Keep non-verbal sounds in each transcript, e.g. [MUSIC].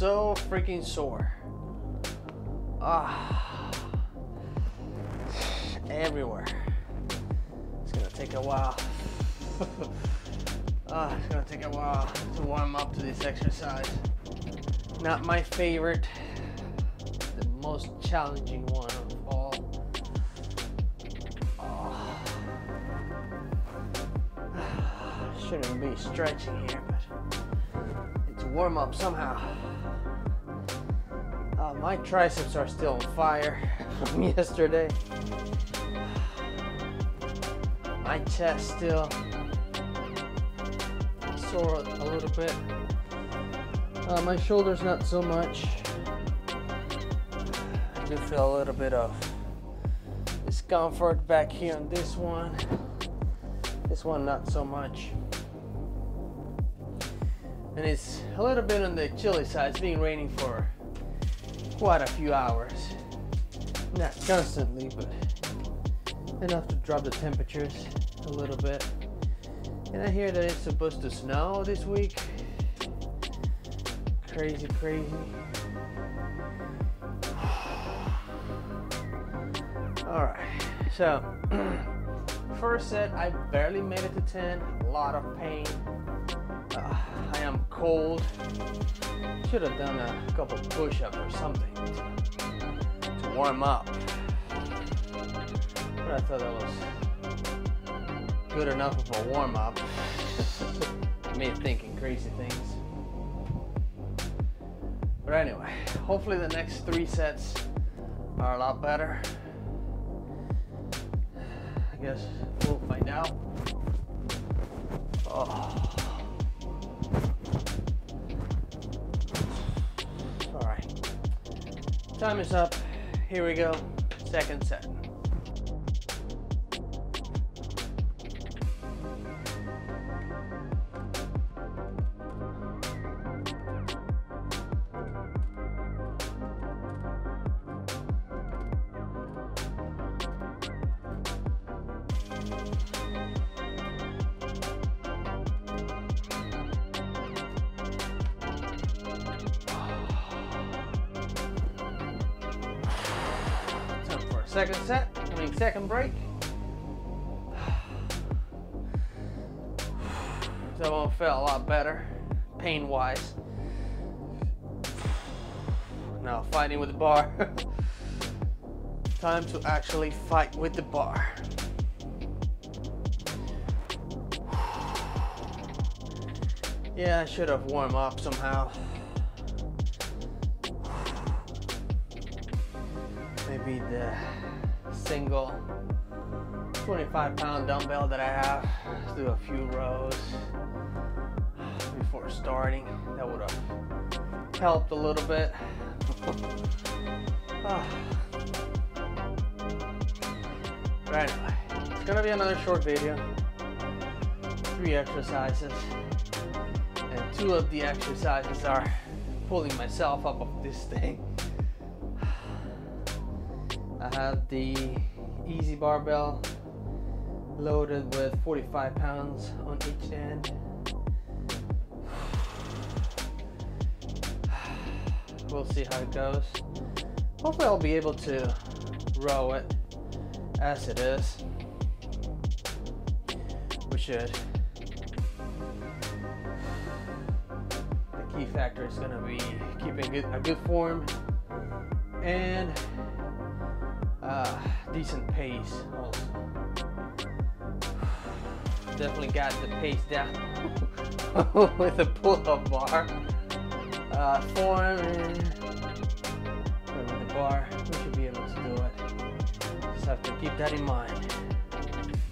So freaking sore. Ah, [SIGHS] everywhere. It's gonna take a while. [LAUGHS] ah, it's gonna take a while to warm up to this exercise. Not my favorite, the most challenging one of all. [SIGHS] Shouldn't be stretching here, but it's warm up somehow. My triceps are still on fire from [LAUGHS] yesterday. My chest still sore a little bit. Uh, my shoulders not so much. I do feel a little bit of discomfort back here on this one. This one not so much. And it's a little bit on the chilly side. It's been raining for quite a few hours. Not constantly, but enough to drop the temperatures a little bit. And I hear that it's supposed to snow this week. Crazy, crazy. [SIGHS] All right, so [CLEARS THROAT] first set, I barely made it to 10. A lot of pain. I am cold. Should have done a couple push-ups or something to, to warm up. But I thought that was good enough of a warm-up. Me thinking crazy things. But anyway, hopefully the next three sets are a lot better. I guess we'll find out. Oh. Time is up. Here we go. Second set. Actually fight with the bar. Yeah, I should have warmed up somehow. Maybe the single 25 pound dumbbell that I have. Let's do a few rows before starting. That would have helped a little bit. [LAUGHS] Ah. Anyway, it's gonna be another short video. Three exercises. And two of the exercises are pulling myself up of this thing. [SIGHS] I have the EZ barbell loaded with 45 pounds on each end. [SIGHS] We'll see how it goes. Hopefully I'll be able to row it as it is. We should. The key factor is gonna be keeping good, a good form and uh, decent pace also. Definitely got the pace down [LAUGHS] with the pull-up bar. Uh, form and the bar, keep that in mind.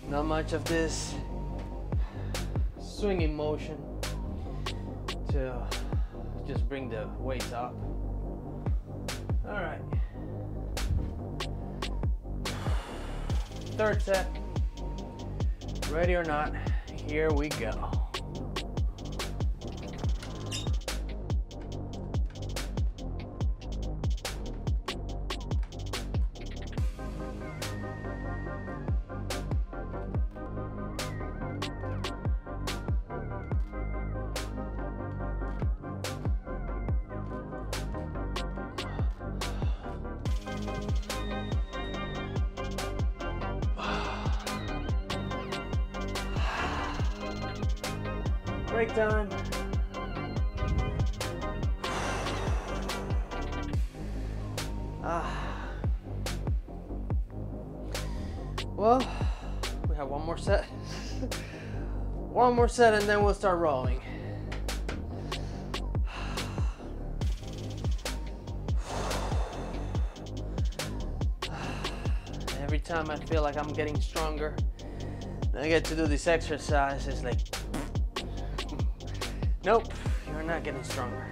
Not much of this swinging motion to just bring the weight up. All right. Third set. Ready or not, here we go. Break time. Ah. Well, we have one more set. [LAUGHS] one more set and then we'll start rolling. [SIGHS] Every time I feel like I'm getting stronger, I get to do this exercise, it's like Nope, you're not getting stronger.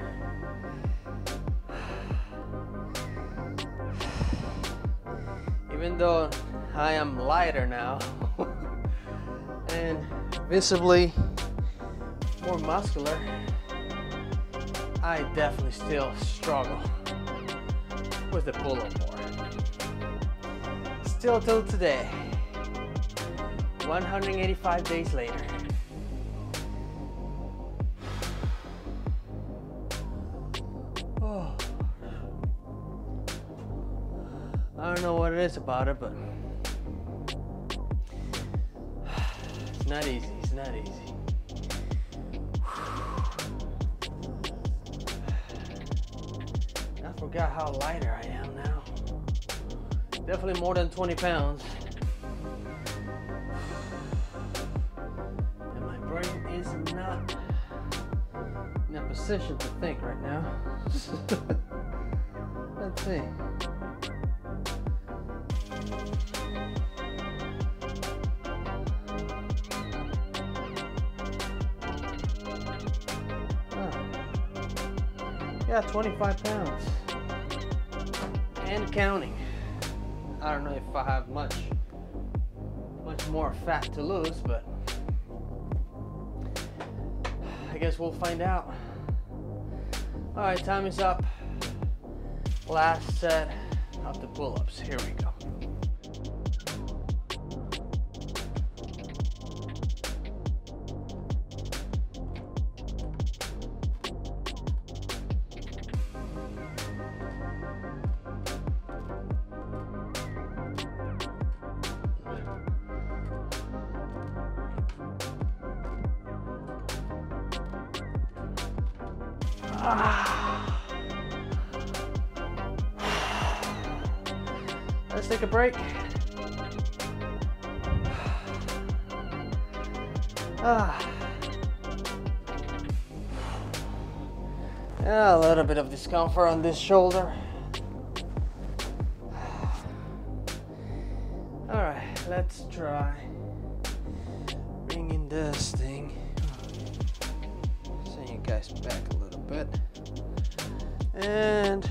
Even though I am lighter now [LAUGHS] and visibly more muscular, I definitely still struggle with the pull-up bar. Still till today, 185 days later. It is about it, but it's [SIGHS] not easy. It's not easy. [SIGHS] I forgot how lighter I am now. Definitely more than 20 pounds. [SIGHS] And my brain is not in a position to think right now. [LAUGHS] Let's see. Yeah, 25 pounds. And counting. I don't know if I have much much more fat to lose, but I guess we'll find out. All right, time is up. Last set of the pull-ups. Here we go. Ah. A little bit of discomfort on this shoulder. All right, let's try bringing this thing. Send you guys back a little bit. And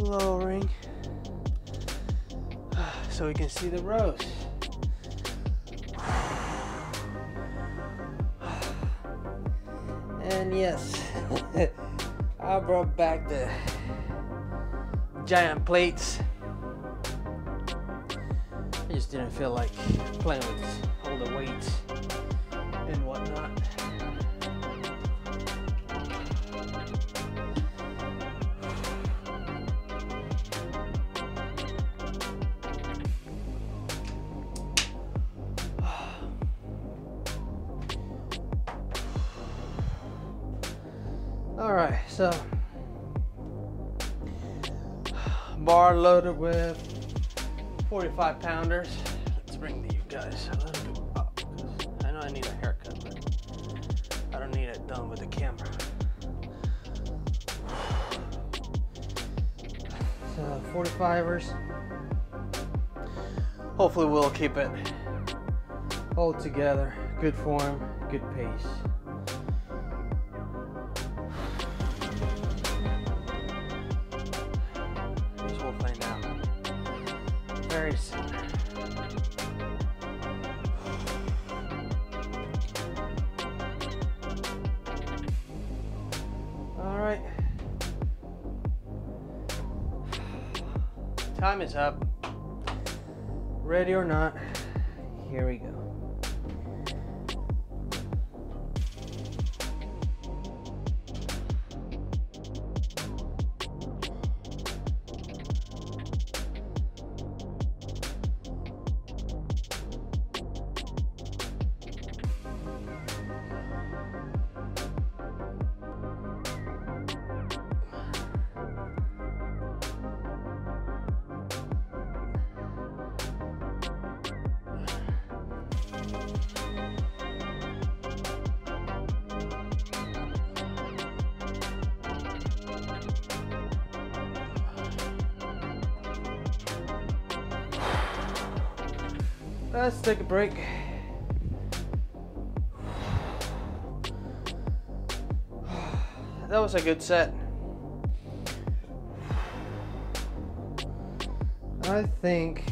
lowering so we can see the rows. And yes, [LAUGHS] I brought back the giant plates. I just didn't feel like playing with all the weights All right, so bar loaded with 45 pounders. Let's bring you guys a little bit up. I know I need a haircut, but I don't need it done with the camera. So 45ers. Hopefully we'll keep it all together. Good form, good pace. Ready or not, here we go. Break. That was a good set. I think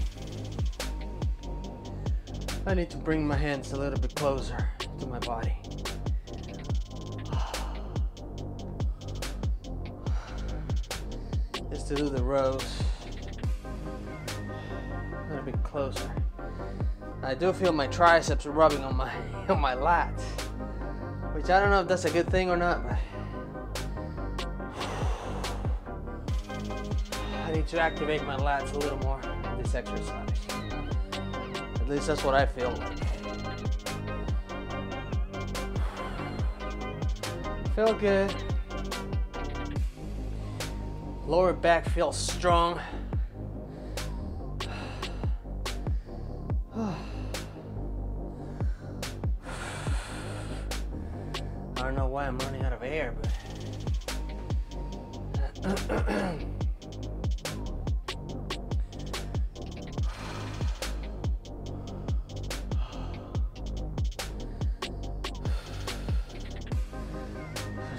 I need to bring my hands a little bit closer to my body. Just to do the rows a little bit closer. I do feel my triceps rubbing on my [LAUGHS] on my lats, which I don't know if that's a good thing or not. [SIGHS] I need to activate my lats a little more in this exercise. At least that's what I feel like. [SIGHS] Feel good. Lower back feels strong.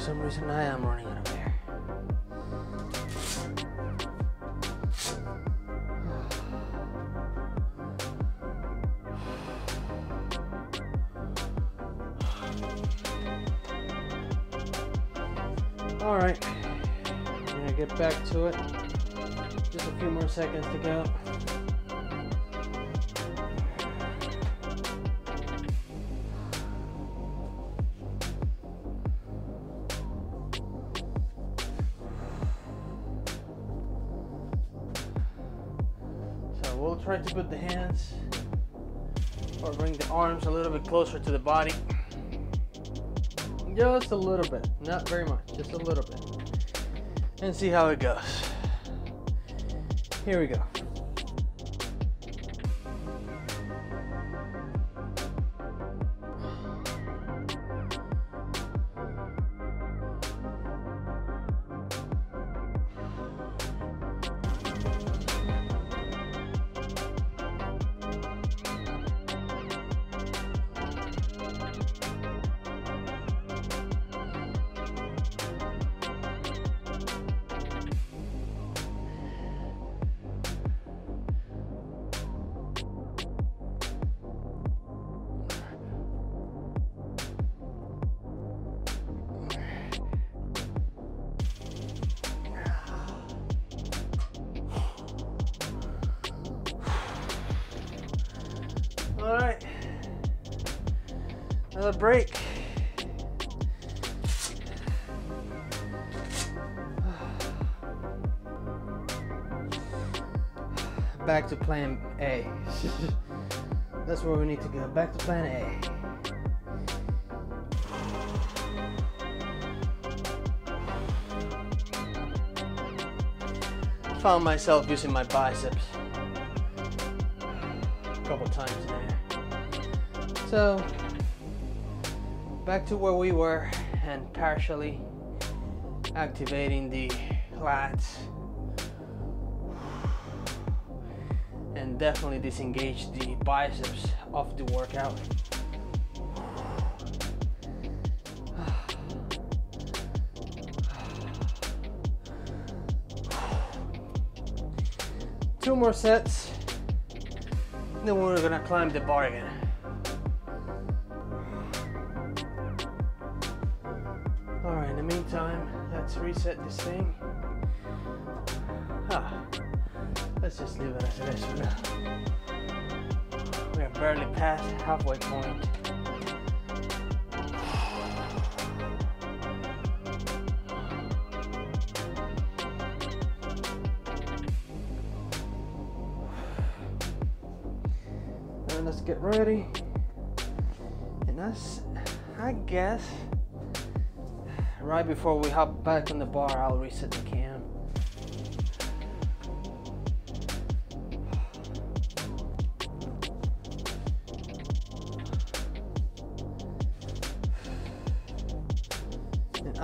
Some reason, I am running out of air. [SIGHS] All right, I'm gonna get back to it. Just a few more seconds to go. To put the hands or bring the arms a little bit closer to the body. Just a little bit, not very much, just a little bit. And see how it goes. Here we go. Back to plan A. [LAUGHS] That's where we need to go. Back to plan A. found myself using my biceps a couple times there. So back to where we were and partially activating the lats definitely disengage the biceps of the workout. Two more sets, then we're gonna climb the bar again. All right, in the meantime, let's reset this thing. Ah, let's just leave it as it is for now. We are barely past halfway point. [SIGHS] And let's get ready. And that's, I guess, right before we hop back on the bar, I'll reset the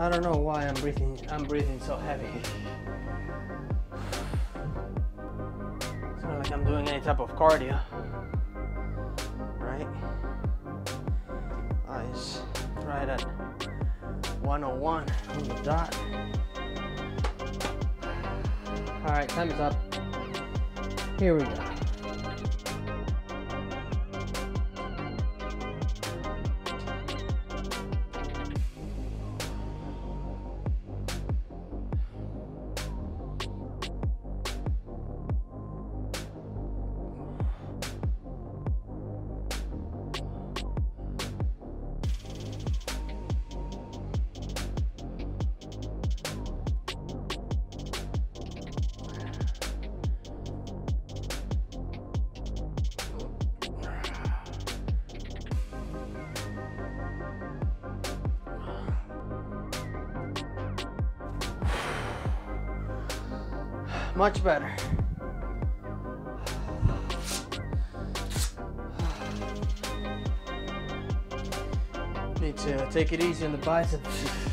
I don't know why I'm breathing. I'm breathing so heavy. It's not like I'm doing any type of cardio, right? Eyes right at 101 on the dot. All right, time is up. Here we go. On the bicep.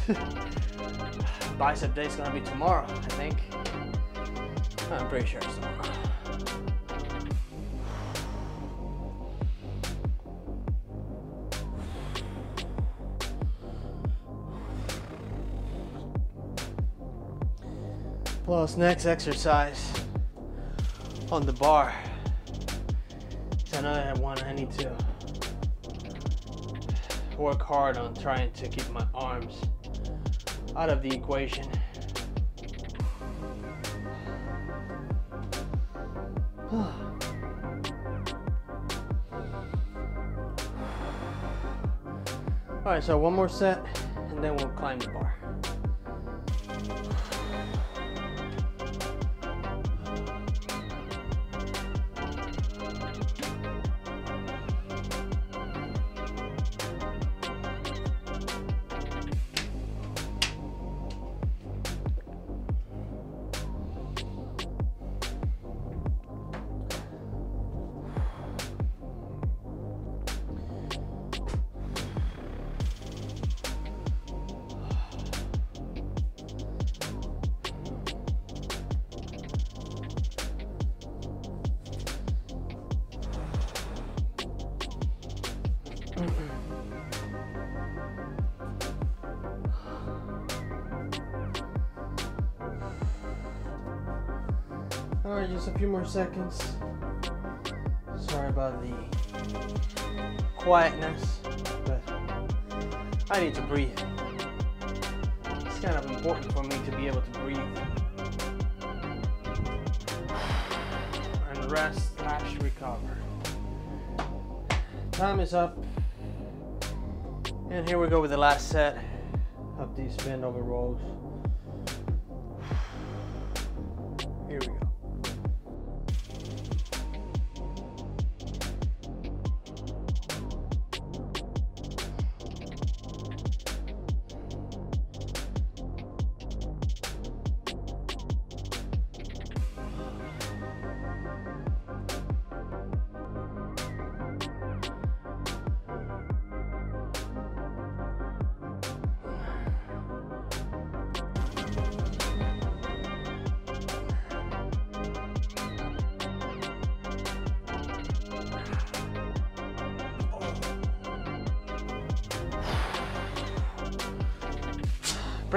[LAUGHS] bicep day is gonna be tomorrow, I think. I'm pretty sure it's tomorrow. Plus, next exercise on the bar. It's another one I need to work hard on trying to keep my arms out of the equation. [SIGHS] All right, so one more set and then we'll climb the bar. All right, just a few more seconds. Sorry about the quietness, but I need to breathe. It's kind of important for me to be able to breathe and rest slash recover. Time is up, and here we go with the last set of these bend over rows. Here we go.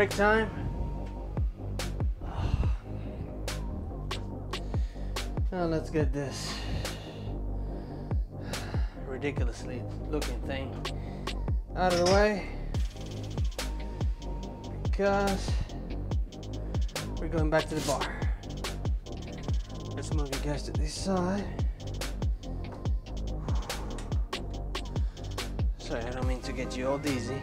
Break time. Oh, now oh, let's get this ridiculously looking thing out of the way because we're going back to the bar. Let's move you guys to this side. Sorry, I don't mean to get you all dizzy.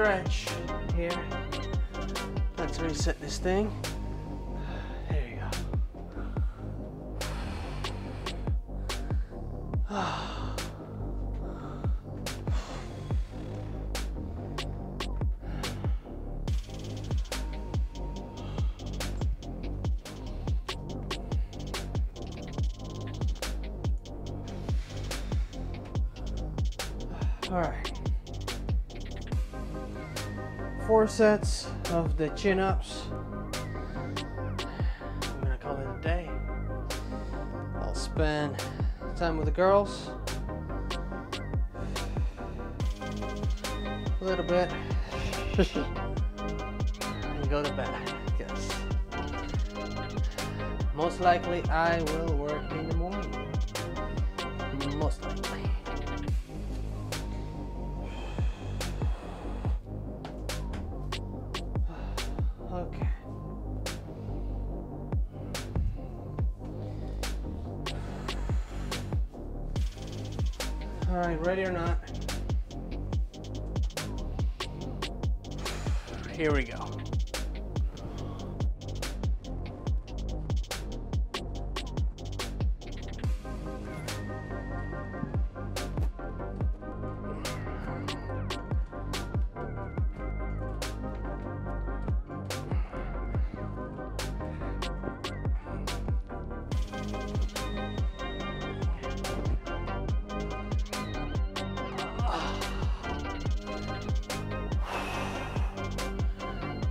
Stretch here. Let's reset this thing. There you go. [SIGHS] All right. Four sets of the chin ups. I'm gonna call it a day. I'll spend time with the girls. A little bit. [LAUGHS] and go to bed. Yes. Most likely I will work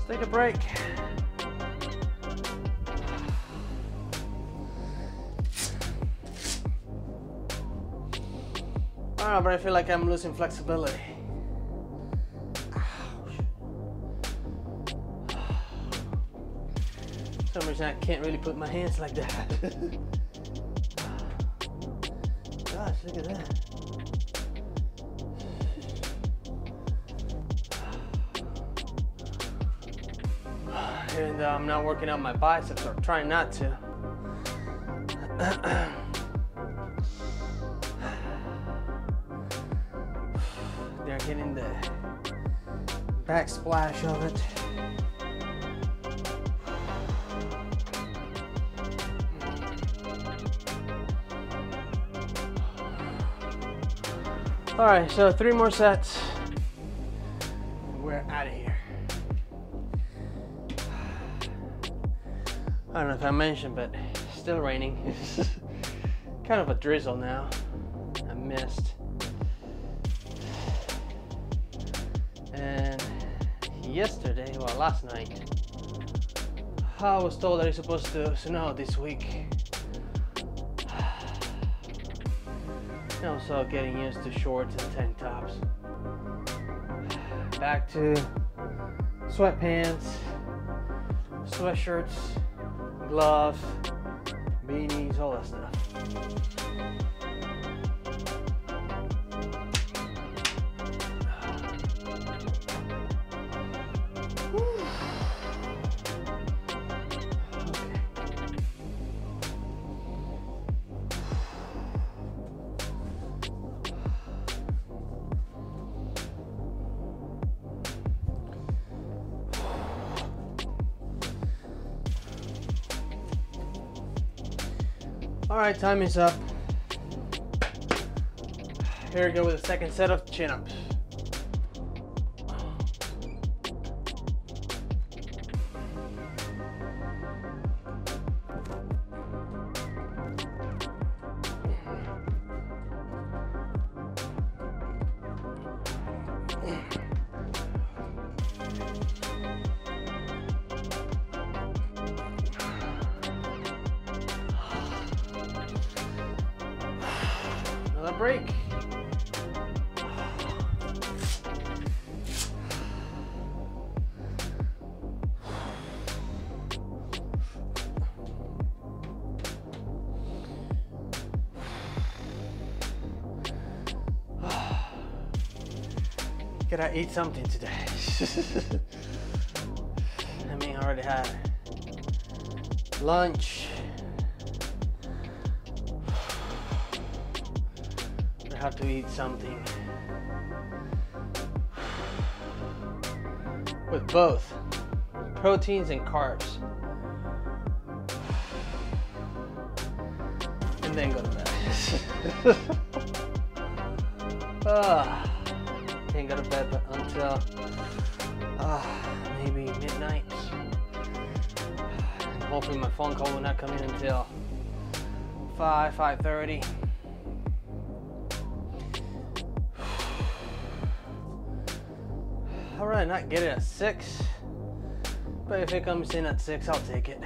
take a break. Don't but I feel like I'm losing flexibility. For some reason I can't really put my hands like that. [LAUGHS] not working out my biceps or trying not to. [SIGHS] They're getting the backsplash of it. [SIGHS] All right, so three more sets. I don't know if I mentioned, but still raining. It's [LAUGHS] kind of a drizzle now. A mist. And yesterday, well, last night, I was told that it's supposed to snow this week. [SIGHS] And also getting used to shorts and tank tops. [SIGHS] Back to sweatpants, sweatshirts, gloves, beanies, all that stuff. Time is up. Here we go with the second set of chin ups. Another break. Gotta eat something today. [LAUGHS] I mean, I already had lunch. Eat something with both proteins and carbs. And then go to bed. [LAUGHS] ah can't go to bed until uh, maybe midnight. Hopefully my phone call will not come in until 5, 5.30. All right, not get it at 6, but if it comes in at 6, I'll take it.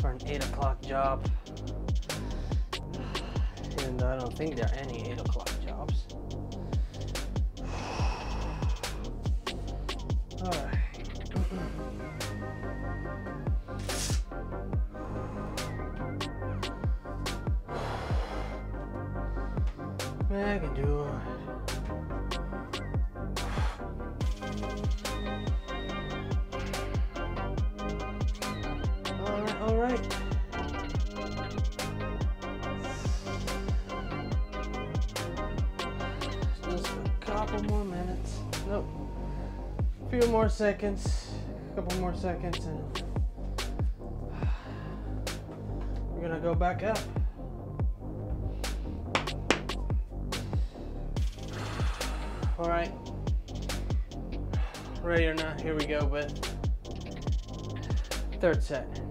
For an 8 o'clock job. And I don't think there are any 8 o'clock few more seconds, a couple more seconds, and we're gonna go back up. All right, ready or not, here we go with third set.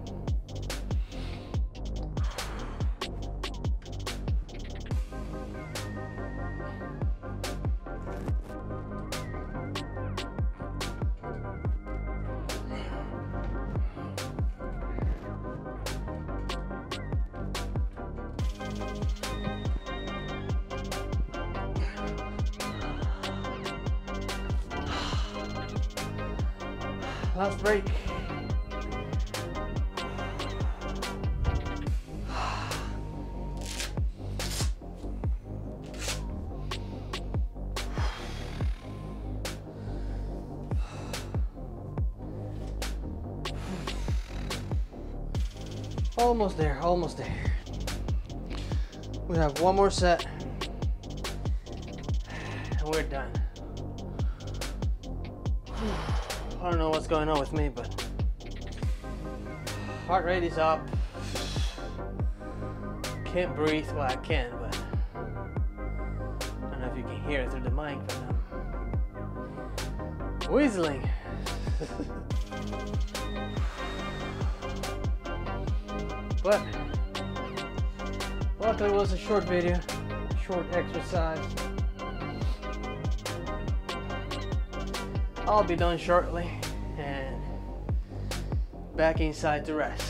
Almost there, almost there. We have one more set and we're done. I don't know what's going on with me, but heart rate is up. Can't breathe. Well, I can, but I don't know if you can hear it through the mic, but I'm whistling. [LAUGHS] but luckily it was a short video, short exercise. I'll be done shortly and back inside to rest.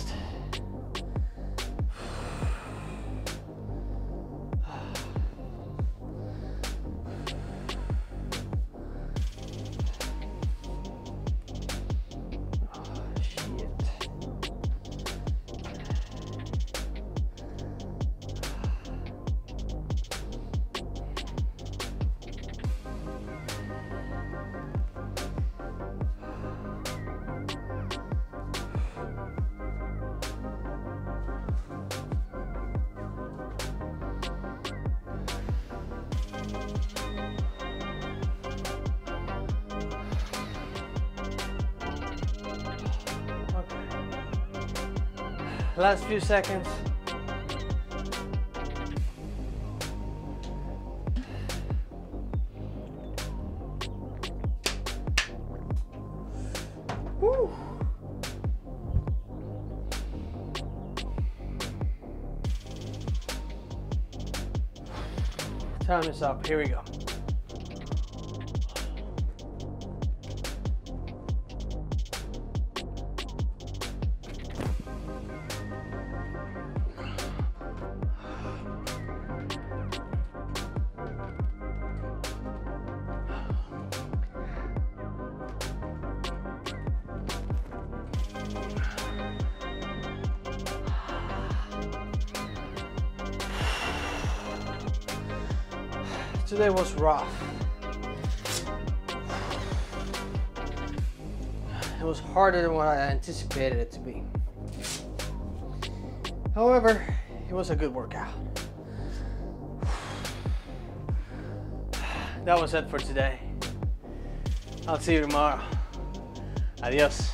Last few seconds. Woo. Time is up. Here we go. Was rough. It was harder than what I anticipated it to be. However, it was a good workout. [SIGHS] That was it for today. I'll see you tomorrow. Adios.